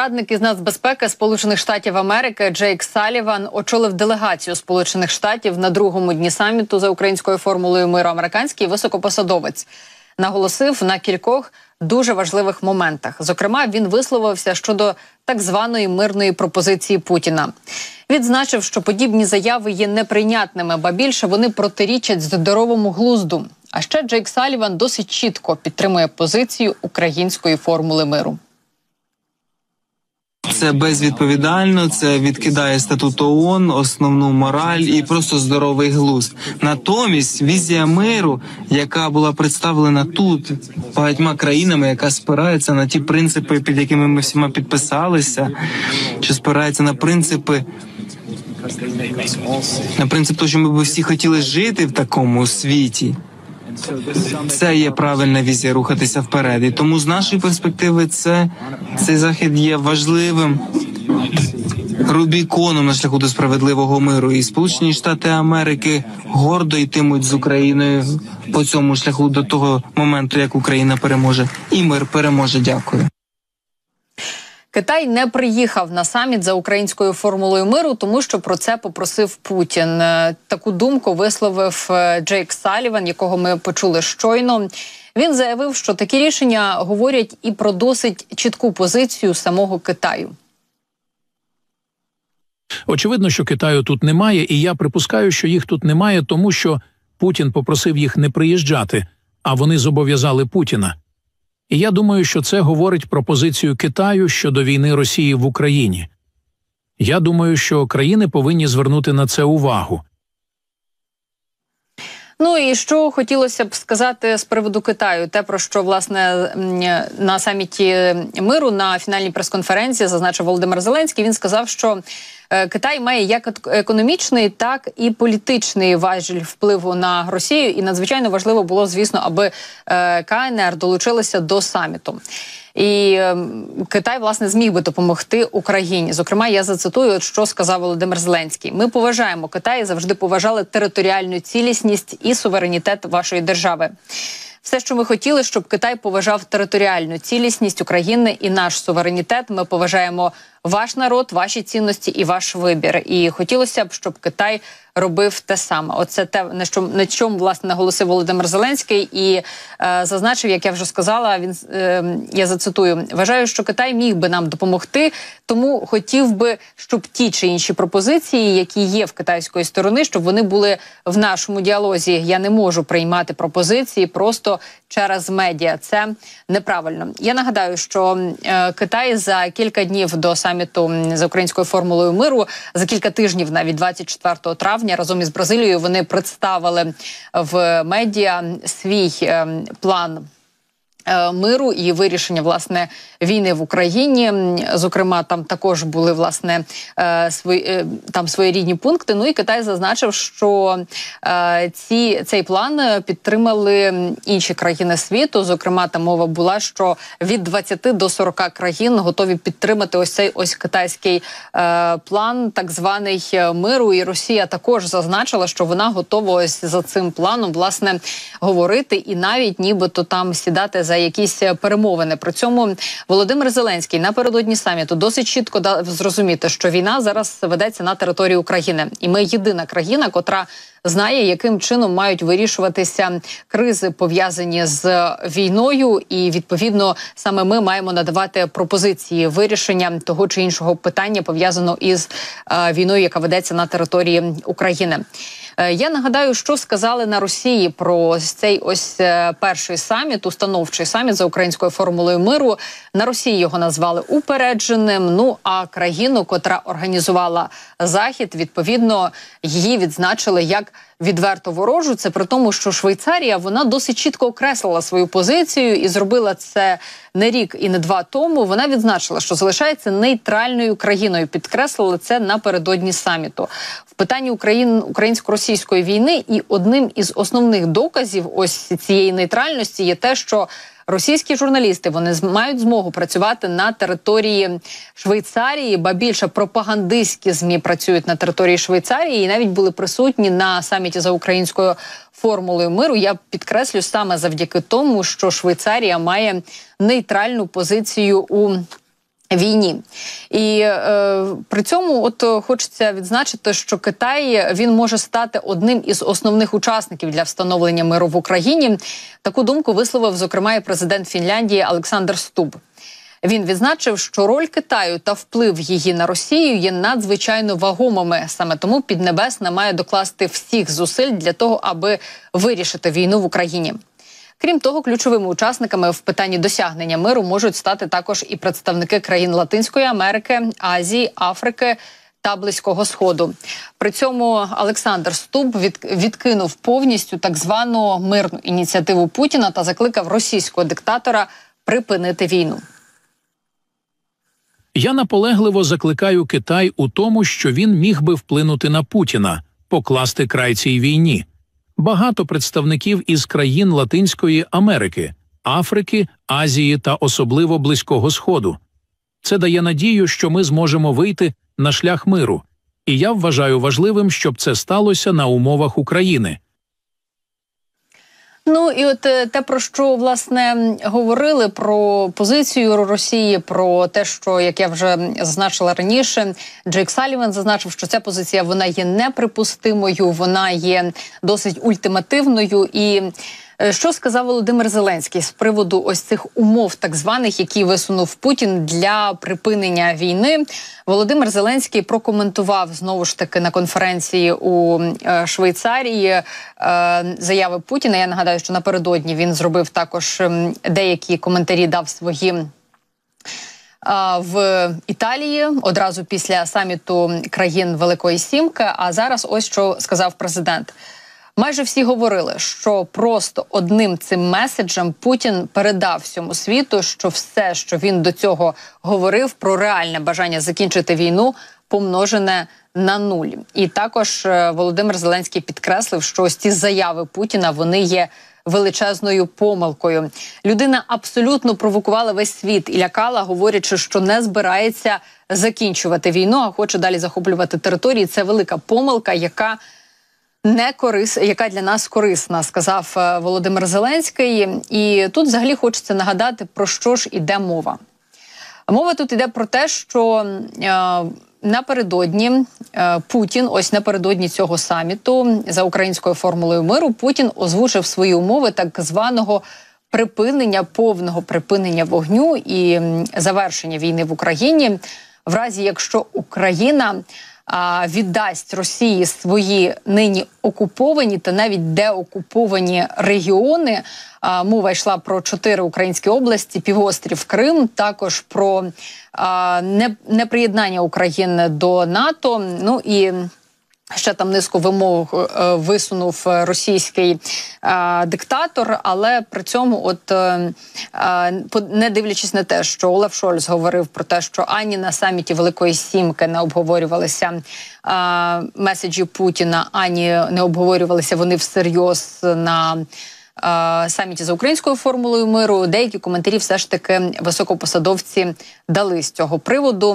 Радник із нацбезпеки Сполучених Штатів Америки Джейк Саліван очолив делегацію Сполучених Штатів на другому дні саміту за українською формулою миру. Американський високопосадовець наголосив на кількох дуже важливих моментах. Зокрема, він висловився щодо так званої мирної пропозиції Путіна. Відзначив, що подібні заяви є неприйнятними, ба більше вони протирічать здоровому глузду. А ще Джейк Саліван досить чітко підтримує позицію української формули миру. Це безвідповідально, це відкидає статут ООН, основну мораль і просто здоровий глузд. Натомість візія миру, яка була представлена тут багатьма країнами, яка спирається на ті принципи, під якими ми всіма підписалися, що спирається на принципи. На принцип того, що ми б всі хотіли жити в такому світі. Це є правильна візія рухатися вперед. І тому з нашої перспективи це цей захід є важливим рубіконом на шляху до справедливого миру. І Сполучені Штати Америки гордо йтимуть з Україною по цьому шляху до того моменту, як Україна переможе, і мир переможе. Дякую. Китай не приїхав на саміт за українською формулою миру, тому що про це попросив Путін. Е, таку думку висловив е, Джейк Саліван, якого ми почули щойно. Він заявив, що такі рішення говорять і про досить чітку позицію самого Китаю. Очевидно, що Китаю тут немає, і я припускаю, що їх тут немає, тому що Путін попросив їх не приїжджати, а вони зобов'язали Путіна. І я думаю, що це говорить про позицію Китаю щодо війни Росії в Україні. Я думаю, що країни повинні звернути на це увагу. Ну і що хотілося б сказати з приводу Китаю, те про що власне на саміті миру на фінальній прес-конференції зазначив Володимир Зеленський. Він сказав, що Китай має як економічний, так і політичний важіль впливу на Росію, і надзвичайно важливо було, звісно, аби е, КНР долучилися до саміту. І е, Китай власне зміг би допомогти Україні. Зокрема, я зацитую, що сказав Володимир Зеленський. Ми поважаємо Китай, завжди поважали територіальну цілісність і суверенітет вашої держави. Все, що ми хотіли, щоб Китай поважав територіальну цілісність України і наш суверенітет. Ми поважаємо ваш народ, ваші цінності і ваш вибір. І хотілося б, щоб Китай робив те саме. Оце те на що на чому власне наголосив Володимир Зеленський і е, зазначив, як я вже сказала. Він е, я зацитую: вважаю, що Китай міг би нам допомогти, тому хотів би, щоб ті чи інші пропозиції, які є в китайської сторони, щоб вони були в нашому діалозі. Я не можу приймати пропозиції просто через медіа. Це неправильно. Я нагадаю, що е, Китай за кілька днів до саміту за українською формулою миру за кілька тижнів, навіть 24 травня, разом із Бразилією вони представили в медіа свій е, план. Е, миру і вирішення власне війни в Україні. Зокрема, там також були власне е, свої е, там своєрідні пункти. Ну і Китай зазначив, що ці цей план підтримали інші країни світу. Зокрема, там мова була, що від 20 до 40 країн готові підтримати ось цей ось китайський план, так званий миру. І Росія також зазначила, що вона готова ось за цим планом власне говорити і навіть нібито там сідати за якісь е, перемовини. При цьому Володимир Зеленський напередодні саміту досить чітко дав зрозуміти, що війна зараз ведеться на території України, і ми єдина країна, котра знає, яким чином мають вирішуватися кризи пов'язані з війною, і відповідно саме ми маємо надавати пропозиції вирішення того чи іншого питання пов'язаного із е, війною, яка ведеться на території України. Е, я нагадаю, що сказали на Росії про цей ось е, перший саміт, установчий саміт за українською формулою миру. На Росії його назвали упередженим. Ну а країну, котра організувала захід, відповідно її відзначили як відверто ворожу. Це при тому, що Швейцарія вона досить чітко окреслила свою позицію і зробила це не рік і не два тому. Вона відзначила, що залишається нейтральною країною. Підкреслила це напередодні саміту в питанні Україн українсько-російської війни. І одним із основних доказів ось цієї нейтральності є те, що Російські журналісти вони мають змогу працювати на території Швейцарії, ба більше пропагандистські змі працюють на території Швейцарії і навіть були присутні на саміті за українською формулою миру. Я підкреслю саме завдяки тому, що Швейцарія має нейтральну позицію у Війні і е, при цьому, от е, хочеться відзначити, що Китай він може стати одним із основних учасників для встановлення миру в Україні. Таку думку висловив зокрема і президент Фінляндії Олександр Стуб. Він відзначив, що роль Китаю та вплив її на Росію є надзвичайно вагомими. Саме тому Піднебесна має докласти всіх зусиль для того, аби вирішити війну в Україні. Крім того, ключовими учасниками в питанні досягнення миру можуть стати також і представники країн Латинської Америки, Азії, Африки. Та близького сходу при цьому Олександр Стуб від, відкинув повністю так звану мирну ініціативу Путіна та закликав російського диктатора припинити війну. Я наполегливо закликаю Китай у тому, що він міг би вплинути на Путіна, покласти край цій війні. Багато представників із країн Латинської Америки, Африки, Азії та особливо Близького Сходу. Це дає надію, що ми зможемо вийти на шлях миру, і я вважаю важливим, щоб це сталося на умовах України. Ну і от е, те, про що власне говорили про позицію Росії, про те, що як я вже зазначила раніше, Джейк Саліван зазначив, що ця позиція вона є неприпустимою, вона є досить ультимативною і. Е, Що сказав Володимир Зеленський з приводу ось цих умов, так званих, які висунув Путін для припинення війни? Володимир Зеленський прокоментував знову ж таки на конференції у е, Швейцарії е, заяви Путіна. Я нагадаю, що напередодні він зробив також ем, деякі коментарі, дав свої. е, В Італії одразу після саміту країн Великої Сімки. А зараз ось що сказав президент. Майже всі говорили, що просто одним цим меседжем Путін передав всьому світу, що все, що він до цього говорив про реальне бажання закінчити війну, помножене на нуль. І також е, Володимир Зеленський підкреслив, що ось ці заяви Путіна вони є величезною помилкою. Людина абсолютно провокувала весь світ і лякала, говорячи, що не збирається закінчувати війну, а хоче далі захоплювати території. Це велика помилка, яка не корис, яка для нас корисна, сказав е, Володимир Зеленський. І тут взагалі хочеться нагадати, про що ж іде мова. Мова тут іде про те, що е, напередодні е, Путін, ось напередодні цього саміту за українською формулою миру, Путін озвучив свої умови так званого припинення повного припинення вогню і завершення війни в Україні, в разі якщо Україна віддасть Росії свої нині окуповані та навіть деокуповані регіони. Мова йшла про чотири українські області, півострів Крим, також про неприєднання України до НАТО. Ну і Ще там низку вимог е, висунув е, російський е, диктатор, але при цьому, от е, е, не дивлячись на те, що Олаф Шольц говорив про те, що ані на саміті Великої Сімки не обговорювалися е, меседжі Путіна, ані не обговорювалися вони всерйоз на саміті за українською формулою миру. Деякі коментарі все ж таки високопосадовці дали з цього приводу.